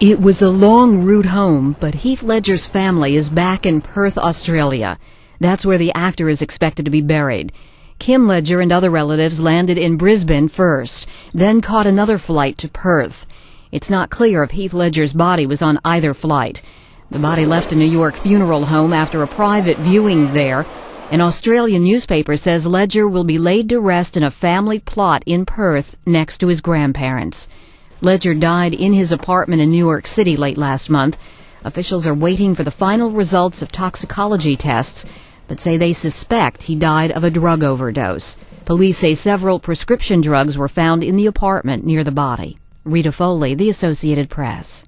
It was a long route home, but Heath Ledger's family is back in Perth, Australia. That's where the actor is expected to be buried. Kim Ledger and other relatives landed in Brisbane first, then caught another flight to Perth. It's not clear if Heath Ledger's body was on either flight. The body left a New York funeral home after a private viewing there. An Australian newspaper says Ledger will be laid to rest in a family plot in Perth next to his grandparents. Ledger died in his apartment in New York City late last month. Officials are waiting for the final results of toxicology tests, but say they suspect he died of a drug overdose. Police say several prescription drugs were found in the apartment near the body. Rita Foley, The Associated Press.